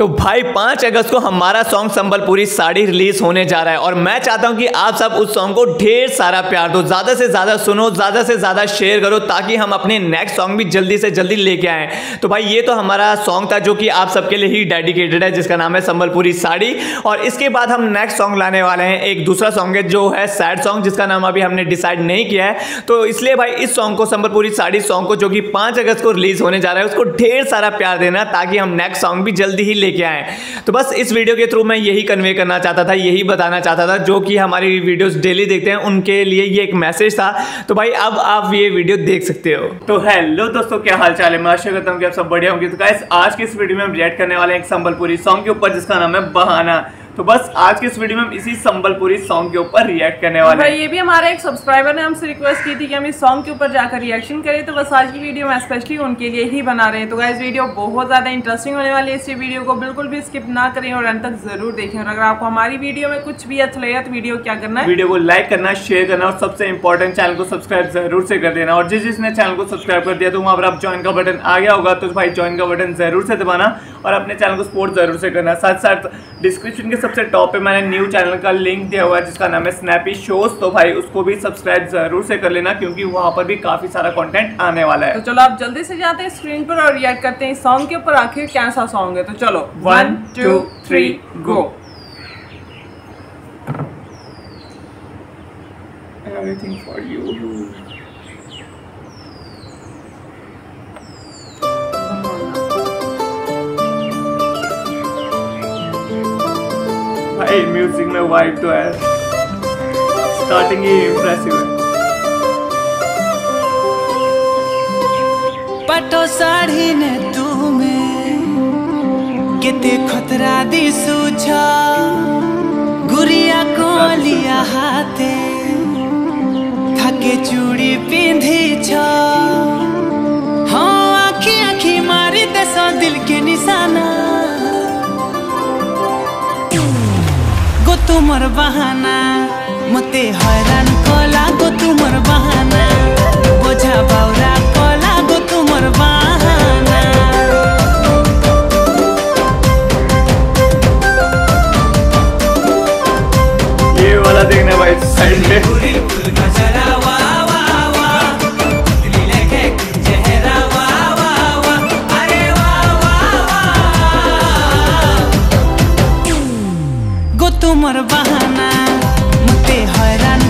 तो भाई पाँच अगस्त को हमारा सॉन्ग संबलपुरी साड़ी रिलीज़ होने जा रहा है और मैं चाहता हूँ कि आप सब उस सॉन्ग को ढेर सारा प्यार दो, ज़्यादा से ज़्यादा सुनो, ज़्यादा से ज़्यादा शेयर करो ताकि हम अपने नेक्स्ट सॉन्ग भी जल्दी से जल्दी लेके आए। तो भाई ये तो हमारा सॉन्ग था जो कि आप सबके लिए ही डेडिकेटेड है, जिसका नाम है संबलपुरी साड़ी। और इसके बाद हम नेक्स्ट सॉन्ग लाने वाले हैं, एक दूसरा सॉन्ग है जो है सैड सॉन्ग जिसका नाम अभी हमने डिसाइड नहीं किया है। तो इसलिए भाई इस सॉन्ग को, संबलपुरी साड़ी सॉन्ग को जो कि पाँच अगस्त को रिलीज़ होने जा रहा है, उसको ढेर सारा प्यार देना ताकि हम नेक्स्ट सॉन्ग भी जल्दी ही लेके आए। तो बस इस वीडियो के थ्रू मैं यही कन्वे करना चाहता था, यही बताना चाहता था, जो कि हमारी वीडियोस डेली देखते हैं, उनके लिए ये एक मैसेज था। तो भाई, अब आप ये वीडियो देख सकते हो। तो हेलो दोस्तों, क्या हाल चाल है? मैं आशा करता हूँ कि आप सब बढ़िया होंगे। तो गाइस आज के इस वीडियो में हम रिएक्ट करने वाले हैं एक संबलपुरी सॉन्ग के ऊपर, जिसका नाम है बहाना। तो बस आज के इस वीडियो में हम इसी संबलपुरी सॉन्ग के ऊपर रिएक्ट करने वाले भाई हैं। ये भी हमारा एक सब्सक्राइबर ने हमसे रिक्वेस्ट की थी कि हम इस सॉन्ग के ऊपर जाकर रिएक्शन करें तो बस आज की वीडियो में स्पेशली उनके लिए ही बना रहे हैं। तो गाइस वीडियो बहुत ज़्यादा इंटरेस्टिंग होने वाली है इस वीडियो को। बिल्कुल भी स्किप ना करें और अंत तक ज़रूर देखें। और अगर आपको हमारी वीडियो में कुछ भी अच्छा लगेगा तो वीडियो क्या करना है वीडियो को लाइक करना शेयर करना और सबसे इंपॉर्टेंट चैनल को सब्सक्राइब ज़रूर से कर देना। और जिस जिसने चैनल को सब्सक्राइब कर दिया तो वहाँ पर आप ज्वाइन का बटन आ गया होगा तो भाई ज्वाइन का बटन ज़रूर से दबाना और अपने चैनल को सपोर्ट ज़रूर से करना। साथ साथ डिस्क्रिप्शन के सबसे टॉप पे मैंने न्यू चैनल का लिंक दिया हुआ है जिसका नाम है स्नैपी शोज़ तो भाई उसको भी सब्सक्राइब ज़रूर से कर लेना क्योंकि वहाँ पर भी काफ़ी सारा कंटेंट आने वाला है। तो चलो आप जल्दी से जाते हैं स्क्रीन पर और रिएक्ट करते हैं सॉन्ग के ऊपर आखिर कैसा सॉन्ग है? तो चलो one two three go. everything for you भाई म्यूज़िक में वाइब तो है। स्टार्टिंग ही इम्प्रेसिव है। पटो साड़ी ने तुमे केते खतरा दिसुछ गुरिया कोलिया हाथे, थाके चूड़ी पिंधी हाँ तुमर बहाना मते हैरान कला गो तुमर बहाना। बहाना मुते हैरान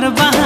गो तुमर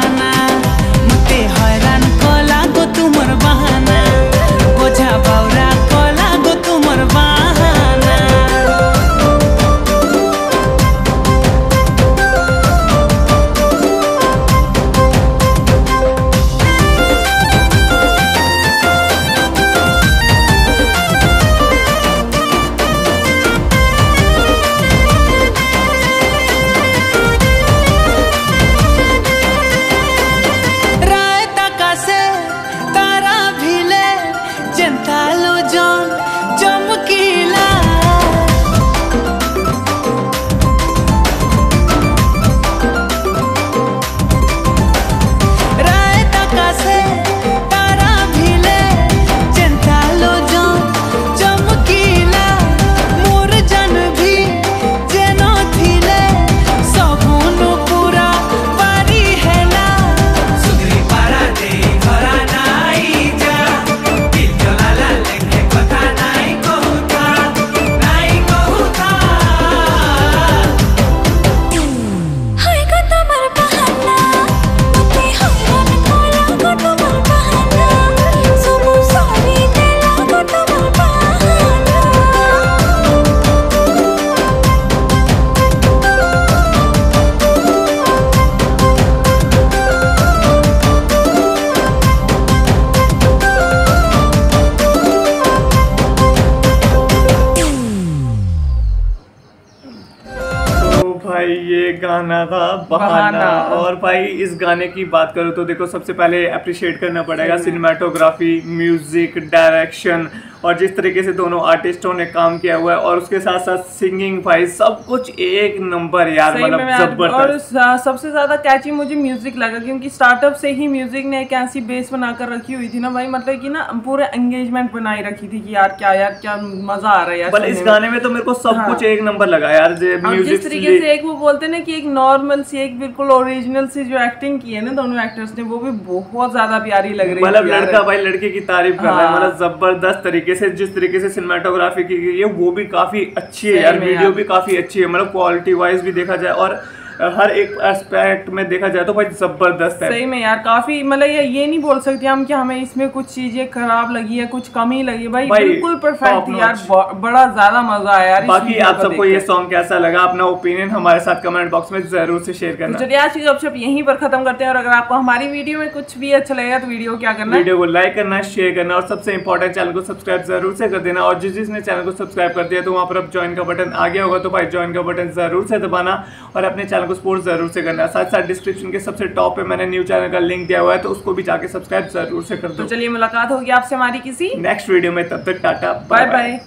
ये गाना था बहाना बहाना। और भाई इस गाने की बात करो तो देखो सबसे पहले अप्रिशिएट करना पड़ेगा सिनेमाटोग्राफी म्यूज़िक डायरेक्शन और जिस तरीके से दोनों आर्टिस्टों ने काम किया हुआ है और उसके साथ साथ सिंगिंग भाई सब कुछ एक नंबर यार मतलब और सबसे ज़्यादा कैची मुझे म्यूज़िक लगा क्योंकि स्टार्टअप से ही म्यूज़िक ने एक ऐसी बेस बनाकर रखी हुई थी ना भाई मतलब कि ना पूरे एंगेजमेंट बनाई रखी थी कि यार क्या यार क्या मज़ा आ रहा है यार इस गाने में तो मेरे को सब हाँ। कुछ एक नंबर लगा यार जिस तरीके से एक वो बोलते ना कि एक नॉर्मल सी एक बिल्कुल ओरिजिनल सी जो एक्टिंग की है ना दोनों एक्टर्स ने वो भी बहुत ज़्यादा प्यारी लग रही है मतलब लड़का भाई लड़के की तारीफ़ कर रहा है हाँ। मतलब ज़बरदस्त तरीके से जिस तरीके से सिनेमाटोग्राफी की गई है वो भी काफ़ी अच्छी है यार वीडियो भी काफ़ी अच्छी है। मतलब क्वालिटी वाइज भी देखा जाए और हर एक एस्पेक्ट में देखा जाए तो भाई ज़बरदस्त है। सही में यार काफ़ी मतलब ये ये नहीं बोल सकते हम कि हमें इसमें कुछ चीज़ें खराब लगी है कुछ कमी लगी भाई, भाई, बिल्कुल परफेक्ट यार बड़ा ज़्यादा मज़ा आया यार बाकी आप सबको ये सॉन्ग कैसा लगा? अपना ओपिनियन हमारे साथ कमेंट बॉक्स में ज़रूर से शेयर तो करना चलिए आज की गपशप यहीं पर खत्म करते हैं और अगर आपको हमारी वीडियो में कुछ भी अच्छा लगेगा तो वीडियो को क्या करना वीडियो को लाइक करना शेयर करना और सबसे इंपॉर्टेंट चैनल को सब्सक्राइब ज़रूर से कर देना। और जिस जिसने चैनल को सब्सक्राइब कर दिया तो वहाँ पर अब ज्वाइन का बटन आ गया होगा तो भाई ज्वाइन का बटन ज़रूर से दबाना और अपने चैनल को सपोर्ट ज़रूर से करना साथ साथ डिस्क्रिप्शन के सबसे टॉप पे मैंने न्यू चैनल का लिंक दिया हुआ है तो उसको भी जाके सब्सक्राइब ज़रूर से कर दो। तो चलिए मुलाकात होगी आपसे हमारी किसी नेक्स्ट वीडियो में तब तक टाटा बाय बाय